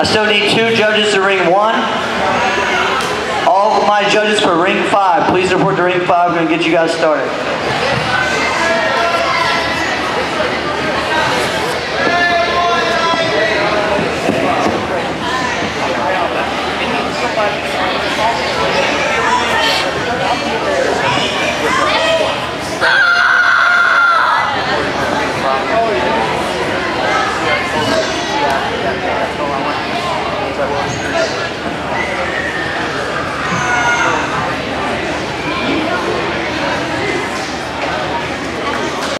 I still need two judges to ring one. All of my judges for ring five, please report to ring five. We're going to get you guys started.